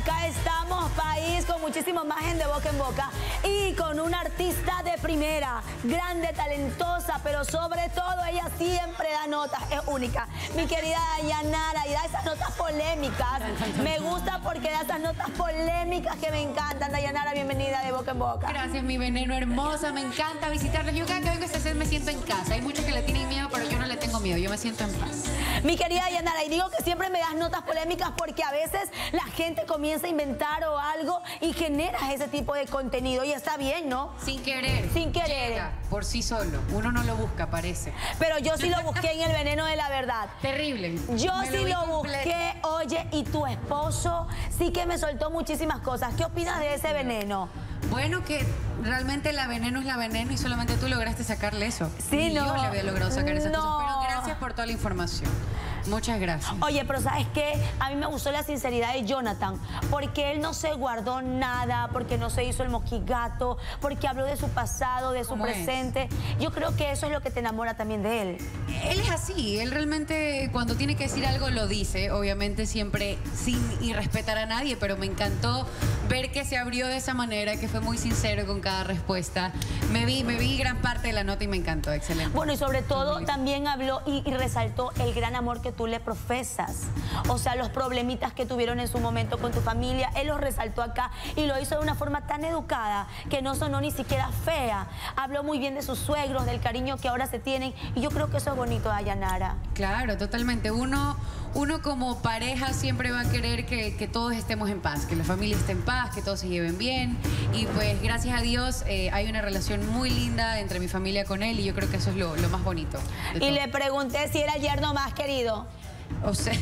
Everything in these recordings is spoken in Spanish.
acá estamos, país, con muchísimo más en de boca en boca y con una artista de primera, grande, talentosa, pero sobre todo ella siempre da notas, es única. Mi querida Dayanara, y da esas notas polémicas. Me gusta porque da esas notas polémicas que me encantan. Dayanara, bienvenida de boca en boca. Gracias, mi veneno hermosa, me encanta visitarla. Yo cada que vengo a me siento en casa. Hay muchos que miedo, yo me siento en paz. Mi querida Dayanara, y digo que siempre me das notas polémicas porque a veces la gente comienza a inventar o algo y genera ese tipo de contenido. Y está bien, ¿no? Sin querer. Sin querer. Llega por sí solo. Uno no lo busca, parece. Pero yo sí lo busqué en el veneno de la verdad. Terrible. Yo Me sí lo busqué, oye, y tu esposo sí que me soltó muchísimas cosas. ¿Qué opinas de ese veneno? Bueno, que realmente la veneno es la veneno y solamente tú lograste sacarle eso. Sí, Ni no. Yo le había logrado sacar esa No. Pero gracias por toda la información. Muchas gracias. Oye, pero ¿sabes qué? A mí me gustó la sinceridad de Jonathan, porque él no se guardó nada, porque no se hizo el mojigato, porque habló de su pasado, de su ¿Cómo es? presente. Yo creo que eso es lo que te enamora también de él. Él es así, él realmente cuando tiene que decir algo lo dice, obviamente siempre sin irrespetar a nadie, pero me encantó ver que se abrió de esa manera, que fue muy sincero con cada respuesta. Me vi, me vi gran parte de la nota y me encantó, excelente. Bueno, y sobre todo también habló y, y resaltó el gran amor que tú le profesas. O sea, los problemitas que tuvieron en su momento con tu familia, él los resaltó acá y lo hizo de una forma tan educada que no sonó ni siquiera fea. Habló muy bien de sus suegros, del cariño que ahora se tienen y yo creo que eso es bonito, Dayanara. Claro, totalmente. Uno, uno como pareja siempre va a querer que, que todos estemos en paz, que la familia esté en paz, que todos se lleven bien. Y pues gracias a Dios eh, hay una relación muy linda entre mi familia con él y yo creo que eso es lo, lo más bonito. Y todo. le pregunté si era el yerno más querido. O sea...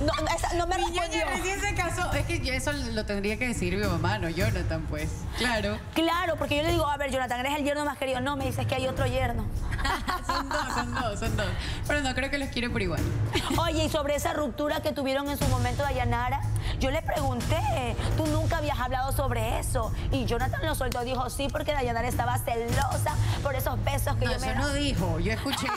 No, no me respondió. recién se casó. Es que yo eso lo tendría que decir mi mamá, no Jonathan, pues. Claro. Claro, porque yo le digo, a ver, Jonathan, eres el yerno más querido. No, me dices que hay otro yerno. son dos, son dos, son dos. Pero no, creo que los quiere por igual. Oye, y sobre esa ruptura que tuvieron en su momento Dayanara, yo le pregunté, tú nunca habías hablado sobre eso. Y Jonathan lo soltó, dijo sí, porque Dayanara estaba celosa por esos besos que No, yo me eso no dijo, yo escuché.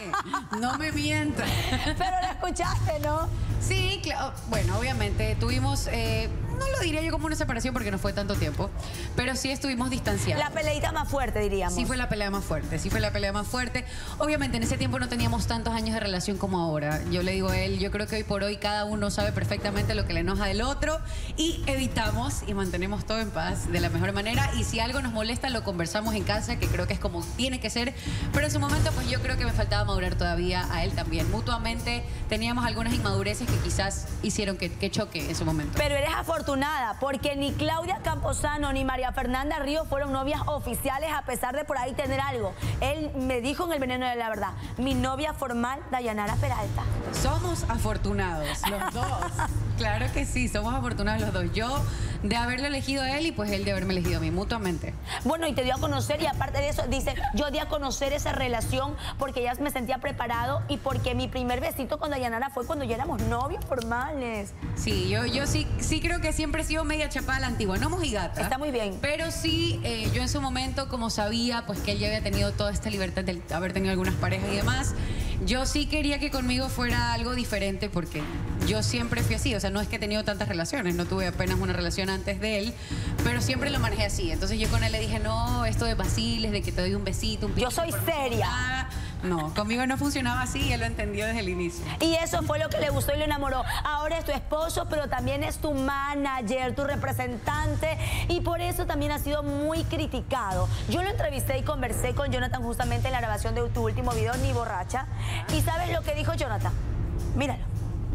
No me mientas. Pero lo escuchaste, ¿no? Sí, claro. Bueno, obviamente tuvimos, eh, no lo diría yo como una separación porque no fue tanto tiempo, pero sí estuvimos distanciados. La peleita más fuerte, diríamos. Sí fue la pelea más fuerte, sí fue la pelea más fuerte. Obviamente en ese tiempo no teníamos tantos años de relación como ahora. Yo le digo a él, yo creo que hoy por hoy cada uno sabe perfectamente lo que le enoja del otro y evitamos y mantenemos todo en paz de la mejor manera. Y si algo nos molesta lo conversamos en casa, que creo que es como tiene que ser. Pero en su momento pues yo creo que me faltaba madurar todavía a él también. Mutuamente teníamos algunas inmadureces que quizás hicieron que, que choque en su momento. Pero eres afortunada porque ni Claudia Camposano ni María Fernanda Ríos fueron novias oficiales a pesar de por ahí tener algo. Él me dijo en el veneno de la verdad, mi novia formal, Dayanara Peralta. Somos afortunados, los dos. Claro que sí, somos afortunados los dos. Yo de haberlo elegido a él y pues él de haberme elegido a mí, mutuamente. Bueno, y te dio a conocer y aparte de eso, dice, yo di a conocer esa relación porque ya me sentía preparado y porque mi primer besito con Dayanara fue cuando ya éramos novios formales. Sí, yo, yo sí, sí creo que siempre he sido media chapada a la antigua, no mojigata. Está muy bien. Pero sí, eh, yo en su momento, como sabía, pues que él ya había tenido toda esta libertad de haber tenido algunas parejas y demás, yo sí quería que conmigo fuera algo diferente porque yo siempre fui así. O sea, no es que he tenido tantas relaciones, no tuve apenas una relación antes de él, pero siempre lo manejé así. Entonces yo con él le dije, no, esto de vaciles, de que te doy un besito, un Yo soy seria. nada. No, conmigo no funcionaba así y él lo entendió desde el inicio. Y eso fue lo que le gustó y lo enamoró. Ahora es tu esposo, pero también es tu manager, tu representante. Y por eso también ha sido muy criticado. Yo lo entrevisté y conversé con Jonathan justamente en la grabación de tu último video, Ni Borracha. ¿Y sabes lo que dijo Jonathan? Míralo.